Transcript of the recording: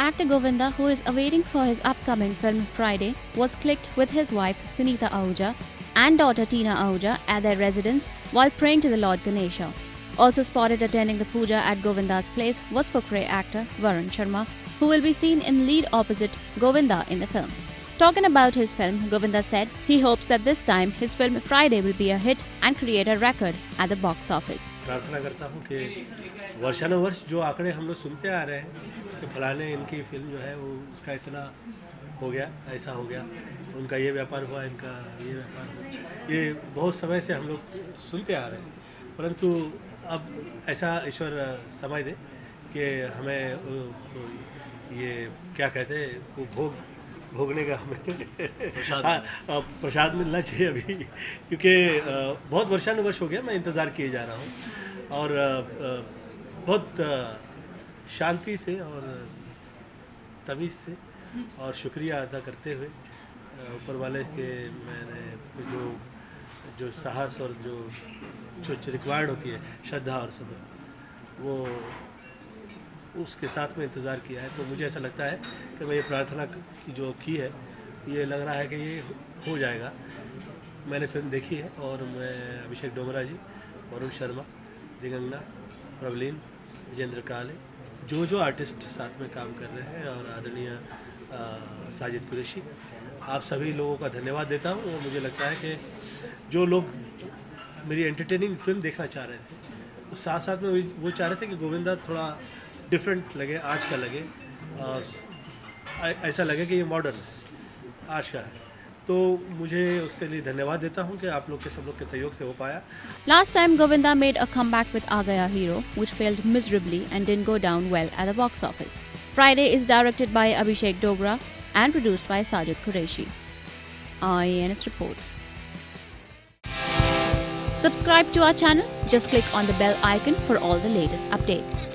actor Govinda, who is awaiting for his upcoming film Friday, was clicked with his wife Sunita Ahuja and daughter Tina Ahuja at their residence while praying to the Lord Ganesha. Also spotted attending the puja at Govinda's place was Fukre actor Varun Sharma, who will be seen in lead opposite Govinda in the film. Talking about his film, Govinda said he hopes that this time his film Friday will be a hit and create a record at the box office. प्रार्थना करता हूँ कि वर्षानुवर्ष जो आंकड़े हम लोग सुनते आ रहे हैं कि फलाने इनकी फ़िल्म जो है वो उसका इतना हो गया ऐसा हो गया। उनका ये व्यापार हुआ इनका ये व्यापार हुआ। ये बहुत समय से हम लोग सुनते आ रहे हैं। परंतु अब ऐसा ईश्वर समय दे कि हमें ये क्या कहते हैं वो भोग भोगने का हमें हाँ, प्रसाद मिलना चाहिए अभी क्योंकि बहुत वर्षानुवर्ष हो गया मैं इंतज़ार किए जा रहा हूँ। और बहुत शांति से और तमीज़ से। और शुक्रिया अदा करते हुए ऊपर वाले के मैंने जो जो साहस और जो जो रिक्वायर्ड होती है, श्रद्धा और सब्र, वो उसके साथ में इंतज़ार किया है। तो मुझे ऐसा लगता है कि मैं ये प्रार्थना जो की है, ये लग रहा है कि ये हो जाएगा। मैंने फ़िल्म देखी है और मैं अभिषेक डोगरा जी, वरुण शर्मा, दिगंगना प्रवलीन विजेंद्र काले जो जो आर्टिस्ट साथ में काम कर रहे हैं और आदरणीय साजिद कुरैशी, आप सभी लोगों का धन्यवाद देता हूँ। और मुझे लगता है कि जो लोग मेरी एंटरटेनिंग फ़िल्म देखना चाह रहे थे तो साथ साथ में वो- चाह रहे थे कि गोविंदा थोड़ा डिफरेंट लगे, आज का लगे। ऐ- ऐसा लगे कि ये मॉडर्न है, आज का है। तो मुझे उसके लिए धन्यवाद देता हूँ कि आप लोग के सब लोग के सहयोग से हो पाया Last time, Govinda made a comeback with Agaya Hero, which failed miserably and didn't go down well at the box office. Friday is directed by Abhishek Dogra and produced by Sajid Qureshi. IANS Report. Subscribe to our channel. Just click on the bell icon for all the latest updates.